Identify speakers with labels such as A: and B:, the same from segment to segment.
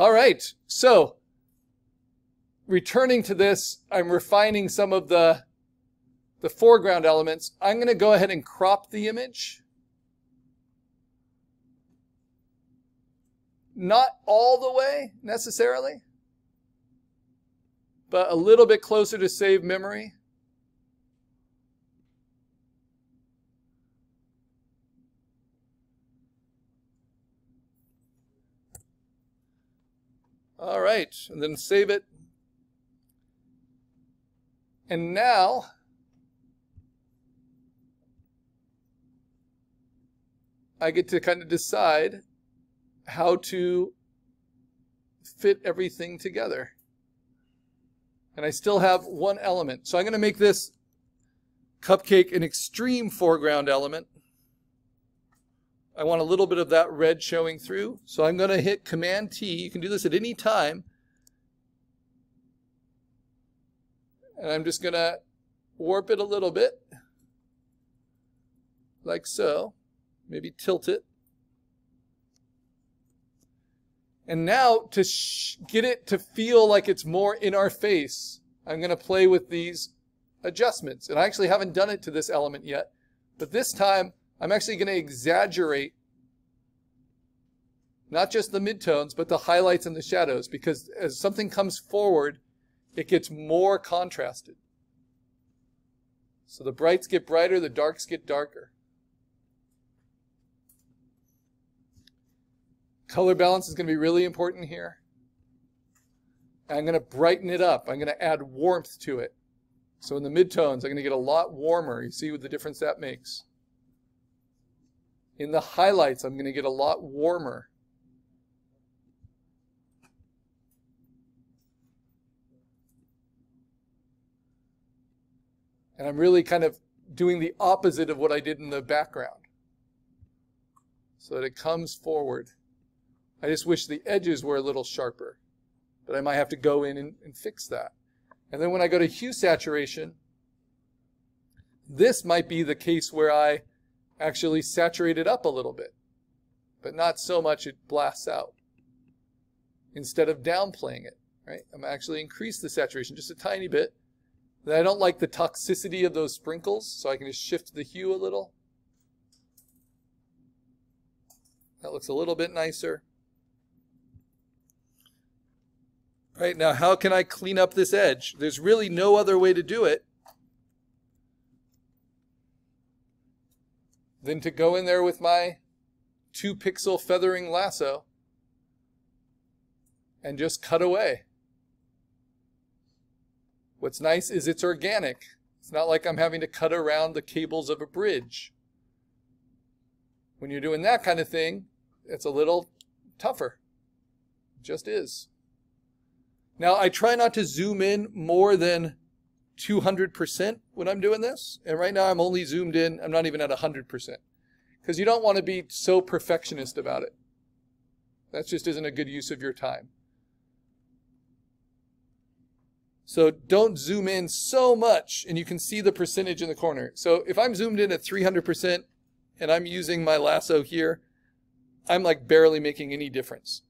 A: All right, so returning to this, I'm refining some of the, the foreground elements. I'm going to go ahead and crop the image. Not all the way necessarily, but a little bit closer to save memory. All right, and then save it. And now, I get to kind of decide how to fit everything together. And I still have one element. So I'm going to make this cupcake an extreme foreground element. I want a little bit of that red showing through. So I'm going to hit Command T. You can do this at any time. And I'm just going to warp it a little bit, like so. Maybe tilt it. And now to get it to feel like it's more in our face, I'm going to play with these adjustments. And I actually haven't done it to this element yet. But this time, I'm actually going to exaggerate not just the midtones, but the highlights and the shadows, because as something comes forward, it gets more contrasted. So the brights get brighter, the darks get darker. Color balance is going to be really important here. I'm going to brighten it up. I'm going to add warmth to it. So in the midtones, I'm going to get a lot warmer. You see what the difference that makes. In the highlights, I'm going to get a lot warmer. And I'm really kind of doing the opposite of what I did in the background. So that it comes forward. I just wish the edges were a little sharper. But I might have to go in and, and fix that. And then when I go to hue saturation, this might be the case where I actually saturate it up a little bit, but not so much it blasts out. Instead of downplaying it, right? I'm actually increase the saturation just a tiny bit. I don't like the toxicity of those sprinkles, so I can just shift the hue a little. That looks a little bit nicer. Right now, how can I clean up this edge? There's really no other way to do it than to go in there with my two pixel feathering lasso and just cut away. What's nice is it's organic. It's not like I'm having to cut around the cables of a bridge. When you're doing that kind of thing, it's a little tougher. It just is. Now, I try not to zoom in more than 200% when I'm doing this. And right now I'm only zoomed in, I'm not even at 100%. Because you don't want to be so perfectionist about it. That just isn't a good use of your time. So don't zoom in so much and you can see the percentage in the corner. So if I'm zoomed in at 300% and I'm using my lasso here, I'm like barely making any difference.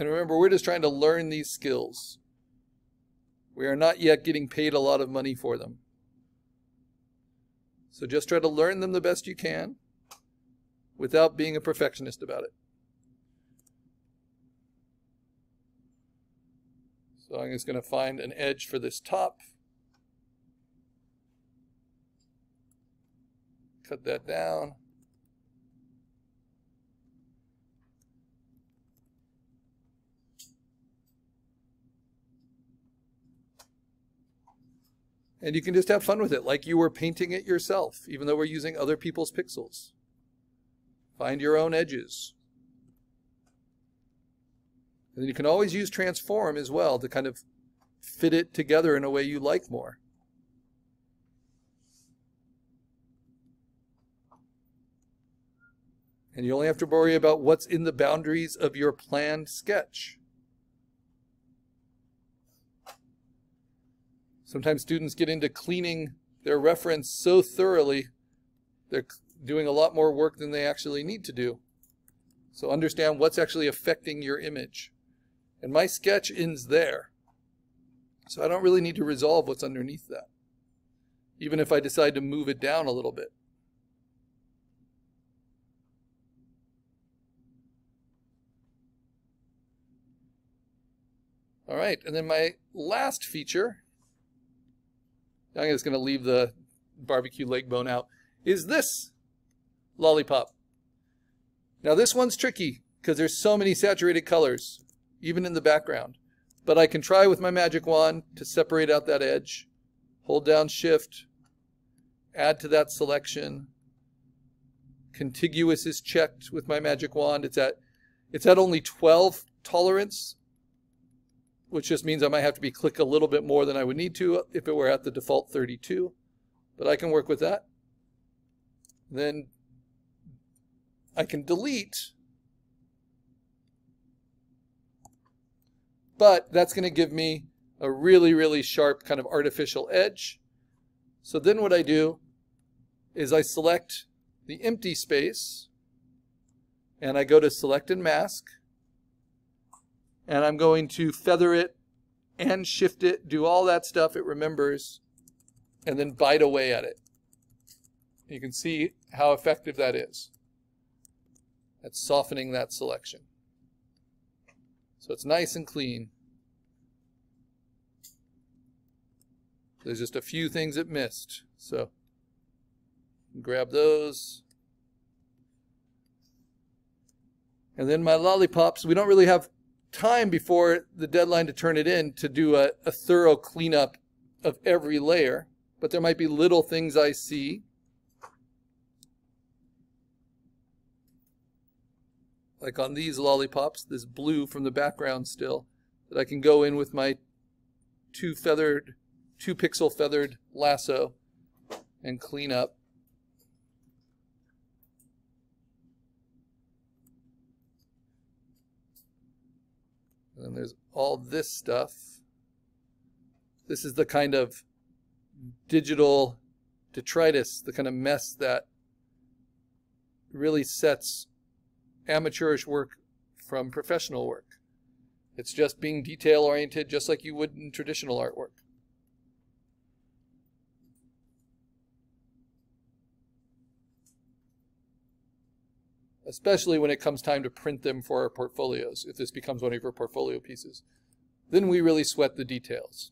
A: And remember, we're just trying to learn these skills. We are not yet getting paid a lot of money for them. So just try to learn them the best you can without being a perfectionist about it. So I'm just going to find an edge for this top. Cut that down. And you can just have fun with it like you were painting it yourself, even though we're using other people's pixels. Find your own edges. And then you can always use transform as well to kind of fit it together in a way you like more. And you only have to worry about what's in the boundaries of your planned sketch. Sometimes students get into cleaning their reference so thoroughly They're doing a lot more work than they actually need to do. So understand what's actually affecting your image. And my sketch ends there. So I don't really need to resolve what's underneath that, even if I decide to move it down a little bit. All right, and then my last feature, I'm just going to leave the barbecue leg bone out, is this lollipop. Now this one's tricky because there's so many saturated colors, even in the background. But I can try with my magic wand to separate out that edge. Hold down shift, add to that selection. Contiguous is checked with my magic wand. It's at, it's at only 12 tolerance, which just means I might have to be click a little bit more than I would need to if it were at the default 32. But I can work with that. Then I can delete, but that's going to give me a really, really sharp kind of artificial edge. So then what I do is I select the empty space and I go to select and mask and I'm going to feather it and shift it, do all that stuff it remembers, and then bite away at it. You can see how effective that is. That's softening that selection. So it's nice and clean. There's just a few things it missed. So grab those. And then my lollipops, we don't really have time before the deadline to turn it in to do a, a thorough cleanup of every layer. But there might be little things I see like on these lollipops, this blue from the background still, that I can go in with my two feathered, two pixel feathered lasso and clean up. And then there's all this stuff. This is the kind of digital detritus, the kind of mess that really sets amateurish work from professional work. It's just being detail oriented, just like you would in traditional artwork. Especially when it comes time to print them for our portfolios, if this becomes one of your portfolio pieces. Then we really sweat the details.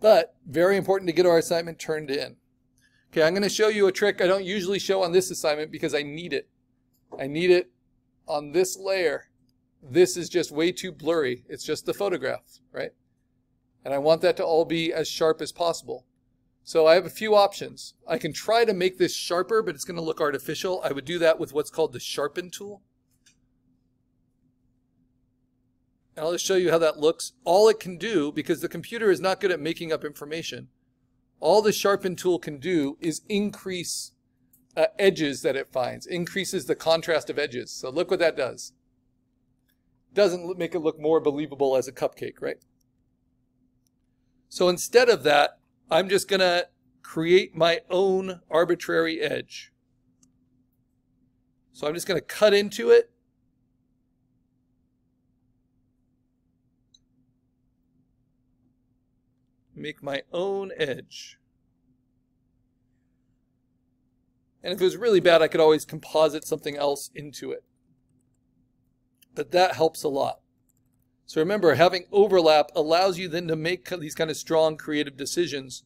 A: But very important to get our assignment turned in. Okay, I'm going to show you a trick I don't usually show on this assignment because I need it. I need it on this layer. This is just way too blurry. It's just the photograph, right? And I want that to all be as sharp as possible. So I have a few options. I can try to make this sharper, but it's going to look artificial. I would do that with what's called the sharpen tool. And I'll just show you how that looks. All it can do, because the computer is not good at making up information, all the sharpen tool can do is increase uh, edges that it finds, increases the contrast of edges. So look what that does. Doesn't make it look more believable as a cupcake, right? So instead of that, I'm just going to create my own arbitrary edge. So I'm just going to cut into it. Make my own edge. And if it was really bad, I could always composite something else into it. But that helps a lot. So remember, having overlap allows you then to make these kind of strong creative decisions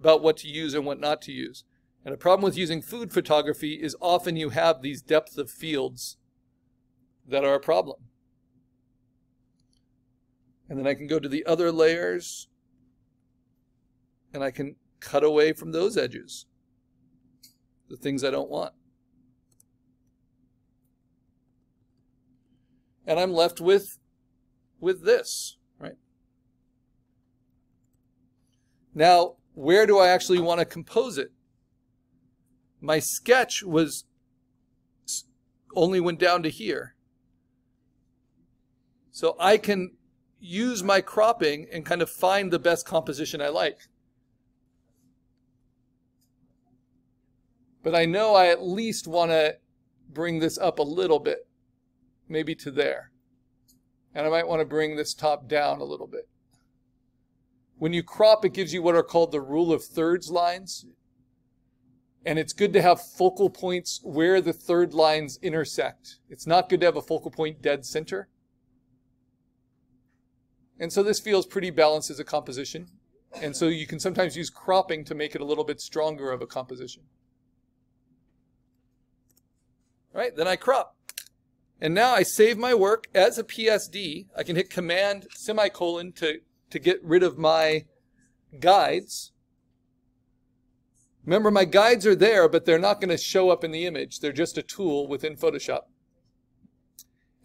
A: about what to use and what not to use. And a problem with using food photography is often you have these depth of fields that are a problem. And then I can go to the other layers and I can cut away from those edges the things I don't want. And I'm left with, with this, right? Now, where do I actually want to compose it? My sketch was only went down to here. So I can use my cropping and kind of find the best composition I like. but I know I at least want to bring this up a little bit, maybe to there. And I might want to bring this top down a little bit. When you crop, it gives you what are called the rule of thirds lines. And it's good to have focal points where the third lines intersect. It's not good to have a focal point dead center. And so this feels pretty balanced as a composition. And so you can sometimes use cropping to make it a little bit stronger of a composition. All right, then I crop. And now I save my work as a PSD. I can hit Command semicolon to, to get rid of my guides. Remember, my guides are there, but they're not going to show up in the image. They're just a tool within Photoshop.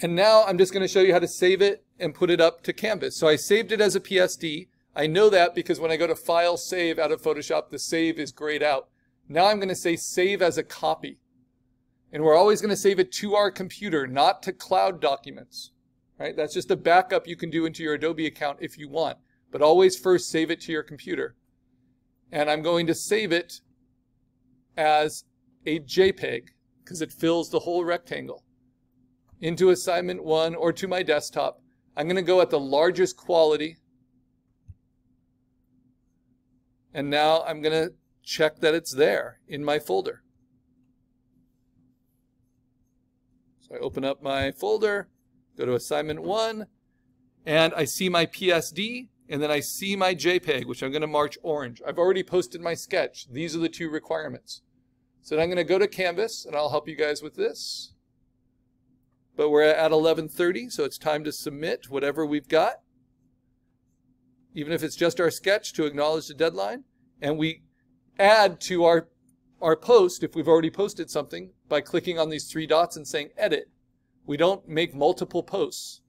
A: And now I'm just going to show you how to save it and put it up to Canvas. So I saved it as a PSD. I know that because when I go to File, Save out of Photoshop, the save is grayed out. Now I'm going to say Save as a copy. And we're always going to save it to our computer, not to cloud documents. Right? That's just a backup you can do into your Adobe account if you want. But always first save it to your computer. And I'm going to save it as a JPEG because it fills the whole rectangle into assignment one or to my desktop. I'm going to go at the largest quality. And now I'm going to check that it's there in my folder. I open up my folder, go to assignment one, and I see my PSD, and then I see my JPEG, which I'm going to march orange. I've already posted my sketch. These are the two requirements. So I'm going to go to Canvas, and I'll help you guys with this. But we're at 11.30, so it's time to submit whatever we've got, even if it's just our sketch to acknowledge the deadline. And we add to our, our post, if we've already posted something, by clicking on these three dots and saying edit. We don't make multiple posts.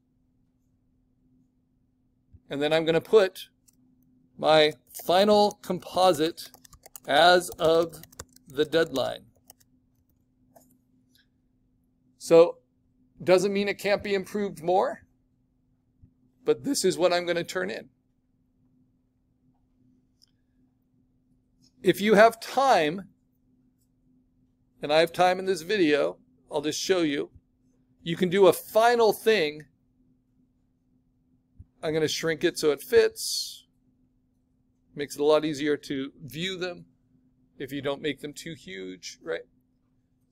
A: And then I'm going to put my final composite as of the deadline. So doesn't mean it can't be improved more, but this is what I'm going to turn in. If you have time, and I have time in this video, I'll just show you. You can do a final thing. I'm going to shrink it so it fits. Makes it a lot easier to view them if you don't make them too huge, right?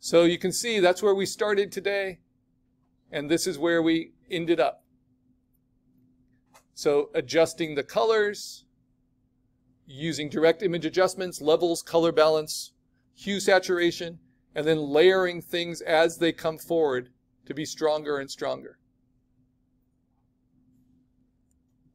A: So you can see that's where we started today, and this is where we ended up. So adjusting the colors, using direct image adjustments, levels, color balance, hue saturation, and then layering things as they come forward to be stronger and stronger.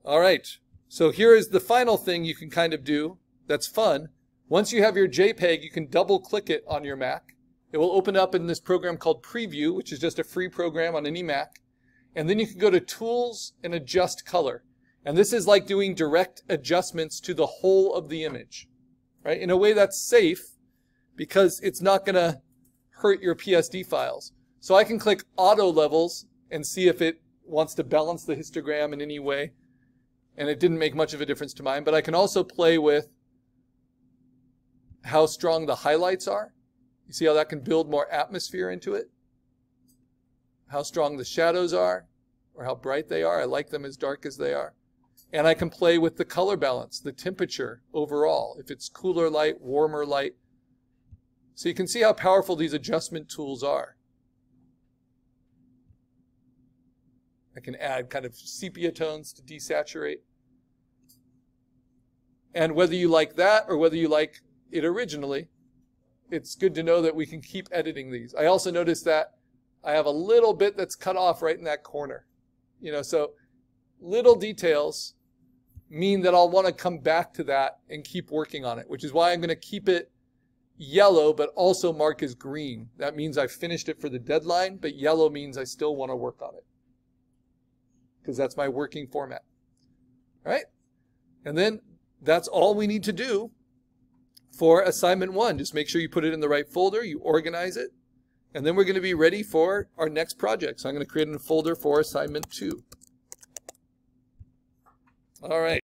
A: All right, so here is the final thing you can kind of do that's fun. Once you have your JPEG, you can double click it on your Mac. It will open up in this program called Preview, which is just a free program on any Mac. And then you can go to Tools and Adjust Color. And this is like doing direct adjustments to the whole of the image, right? In a way that's safe because it's not going to hurt your PSD files. So I can click auto levels and see if it wants to balance the histogram in any way. And it didn't make much of a difference to mine, but I can also play with how strong the highlights are. You see how that can build more atmosphere into it? How strong the shadows are or how bright they are. I like them as dark as they are. And I can play with the color balance, the temperature overall. If it's cooler light, warmer light, so you can see how powerful these adjustment tools are. I can add kind of sepia tones to desaturate. And whether you like that or whether you like it originally, it's good to know that we can keep editing these. I also noticed that I have a little bit that's cut off right in that corner. You know, so little details mean that I'll want to come back to that and keep working on it, which is why I'm going to keep it yellow, but also mark as green. That means I've finished it for the deadline, but yellow means I still want to work on it. Because that's my working format. All right? And then that's all we need to do for assignment one. Just make sure you put it in the right folder, you organize it, and then we're going to be ready for our next project. So I'm going to create a folder for assignment two. All right.